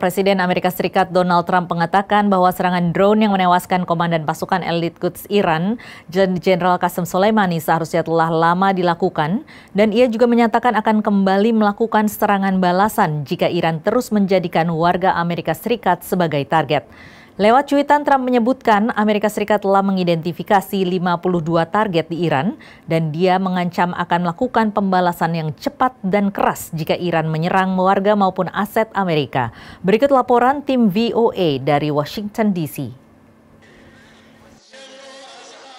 Presiden Amerika Serikat Donald Trump mengatakan bahwa serangan drone yang menewaskan komandan pasukan elit Quds Iran, Jenderal Qasem Soleimani seharusnya telah lama dilakukan dan ia juga menyatakan akan kembali melakukan serangan balasan jika Iran terus menjadikan warga Amerika Serikat sebagai target. Lewat cuitan Trump menyebutkan Amerika Serikat telah mengidentifikasi 52 target di Iran dan dia mengancam akan melakukan pembalasan yang cepat dan keras jika Iran menyerang warga maupun aset Amerika. Berikut laporan tim VOA dari Washington DC.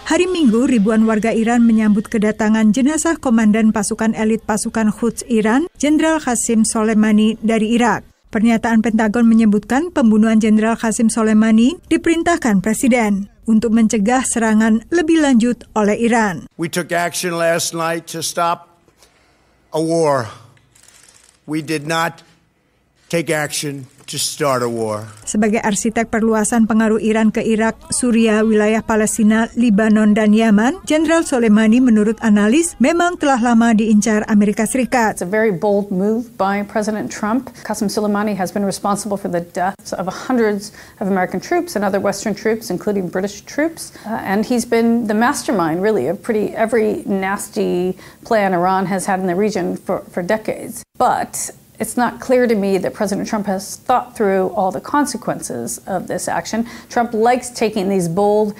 Hari Minggu, ribuan warga Iran menyambut kedatangan jenazah komandan pasukan elit pasukan Quds Iran, Jenderal Qasim Soleimani dari Irak. Pernyataan Pentagon menyebutkan pembunuhan Jenderal Qasim Soleimani diperintahkan Presiden untuk mencegah serangan lebih lanjut oleh Iran. We took action last night to stop a war. We did not take action to start a war. Sebagai arsitek perluasan pengaruh Iran ke Irak, Suria, wilayah Palestina, Libanon, dan Yaman, Jenderal Soleimani menurut analis memang telah lama diincar Amerika Serikat. It's a very bold move by President Trump. Qasem Soleimani has been responsible for the deaths of hundreds of American troops and other Western troops, including British troops. Uh, and he's been the mastermind, really, of pretty every nasty plan Iran has had in the region for, for decades. But it's not clear to me that President Trump has thought through all the consequences of this action. Trump likes taking these bold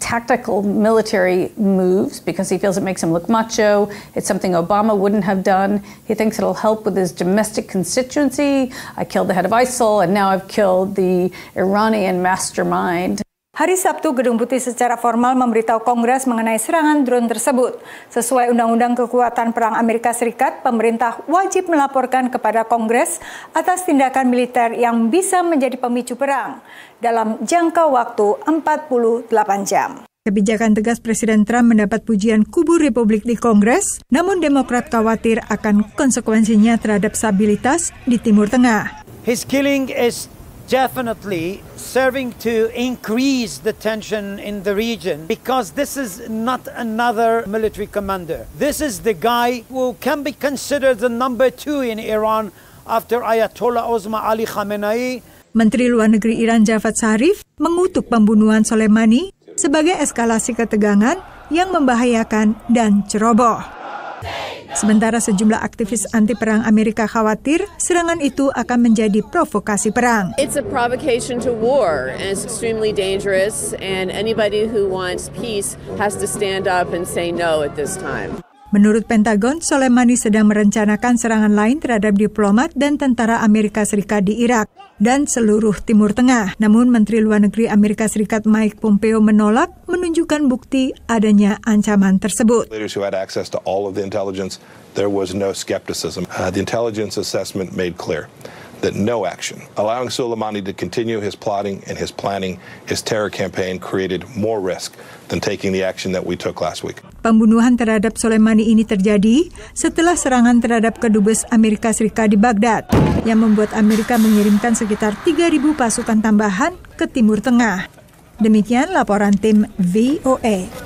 tactical military moves because he feels it makes him look macho. It's something Obama wouldn't have done. He thinks it'll help with his domestic constituency. I killed the head of ISIL, and now I've killed the Iranian mastermind. Hari Sabtu, Gedung Putih secara formal memberitahu Kongres mengenai serangan drone tersebut. Sesuai Undang-Undang Kekuatan Perang Amerika Serikat, pemerintah wajib melaporkan kepada Kongres atas tindakan militer yang bisa menjadi pemicu perang dalam jangka waktu 48 jam. Kebijakan tegas Presiden Trump mendapat pujian kubu Republik di Kongres, namun Demokrat khawatir akan konsekuensinya terhadap stabilitas di Timur Tengah. His killing is definitely serving to increase the tension in the region because this is not another military commander. This is the guy who can be considered the number two in Iran after Ayatollah Ali Khamenei. Menteri Luar Negeri Iran Javad Zarif mengutuk pembunuhan Soleimani sebagai eskalasi ketegangan yang membahayakan dan ceroboh. Sementara sejumlah aktivis anti perang Amerika khawatir serangan itu akan menjadi provokasi perang. It's a provocation to war and it's extremely dangerous and anybody who wants peace has to stand up and say no at this time. Menurut Pentagon, Soleimani sedang merencanakan serangan lain terhadap diplomat dan tentara Amerika Serikat di Irak dan seluruh Timur Tengah. Namun Menteri Luar Negeri Amerika Serikat Mike Pompeo menolak menunjukkan bukti adanya ancaman tersebut. There that no action, allowing Soleimani to continue his plotting and his planning, his terror campaign created more risk than taking the action that we took last week. Pembunuhan terhadap Soleimani ini terjadi setelah serangan terhadap kedubes Amerika Serikat di Baghdad yang membuat Amerika mengirimkan sekitar 3.000 pasukan tambahan ke Timur Tengah. Demikian laporan tim VOA.